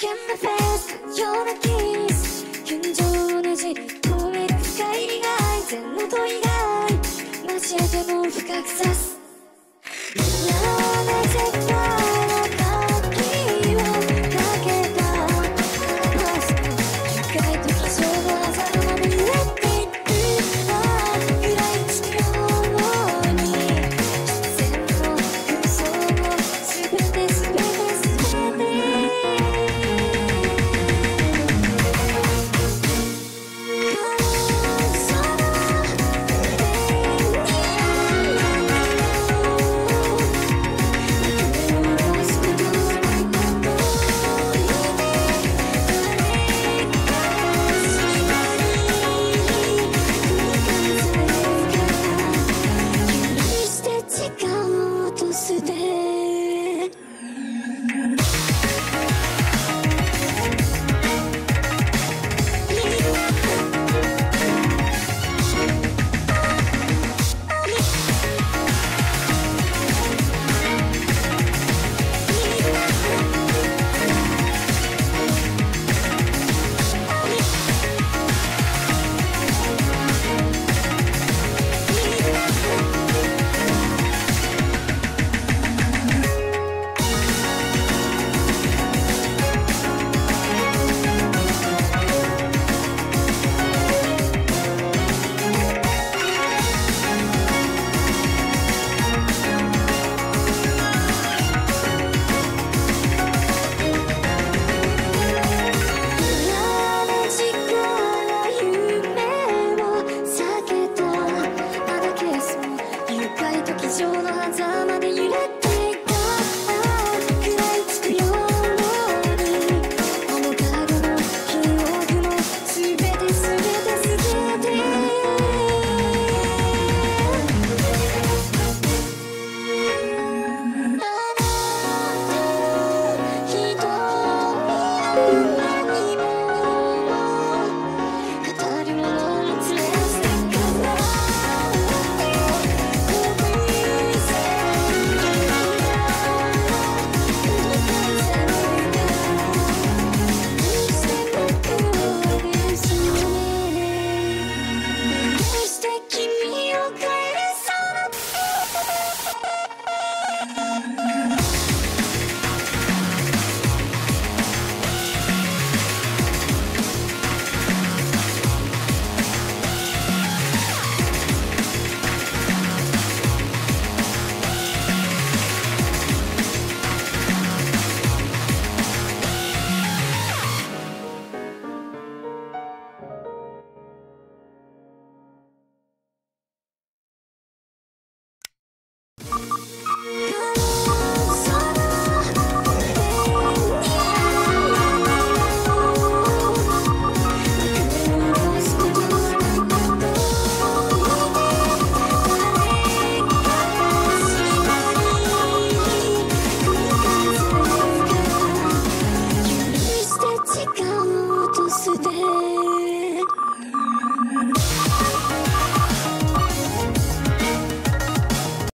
Skin the face, you're the kiss 現状同じりめる深い利害全の問いが交えても深く刺す。すで就能